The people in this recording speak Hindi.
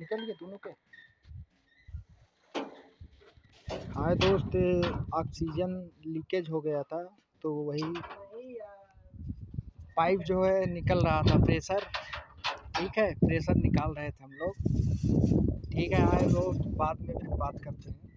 निकल गए दोनों के? हाँ दोस्त ऑक्सीजन लीकेज हो गया था तो वही पाइप जो है निकल रहा था प्रेशर ठीक है प्रेशर निकाल रहे थे हम लोग। ठीक है, आए दोस्त, बाद में फिर बात करते हैं।